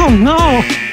Oh no!